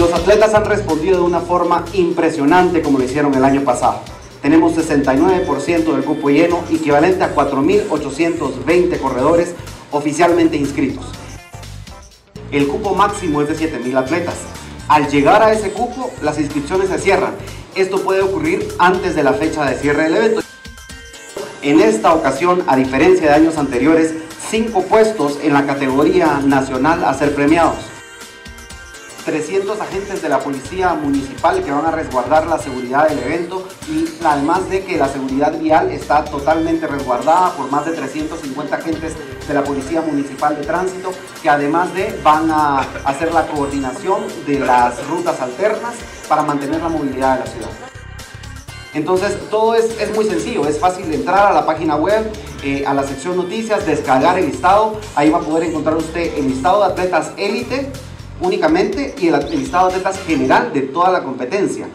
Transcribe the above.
Los atletas han respondido de una forma impresionante como lo hicieron el año pasado. Tenemos 69% del cupo lleno, equivalente a 4.820 corredores oficialmente inscritos. El cupo máximo es de 7.000 atletas. Al llegar a ese cupo, las inscripciones se cierran. Esto puede ocurrir antes de la fecha de cierre del evento. En esta ocasión, a diferencia de años anteriores, cinco puestos en la categoría nacional a ser premiados. 300 agentes de la policía municipal que van a resguardar la seguridad del evento y además de que la seguridad vial está totalmente resguardada por más de 350 agentes de la policía municipal de tránsito que además de van a hacer la coordinación de las rutas alternas para mantener la movilidad de la ciudad. Entonces todo es, es, muy sencillo, es fácil entrar a la página web, eh, a la sección noticias, descargar el listado, ahí va a poder encontrar usted el listado de atletas élite únicamente y el, el listado de atletas general de toda la competencia.